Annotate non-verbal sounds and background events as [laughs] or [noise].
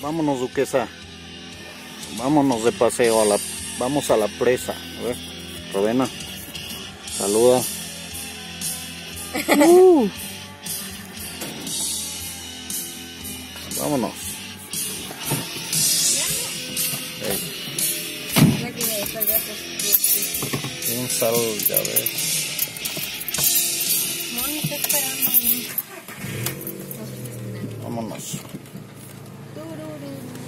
Vámonos, duquesa. Vámonos de paseo a la. Vamos a la presa. A ver, Robena. Saluda. [laughs] Uh. Vámonos. Ey, Ya tiene estos brazos. un sal, ya ves. Moni do do.